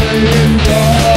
Rainbow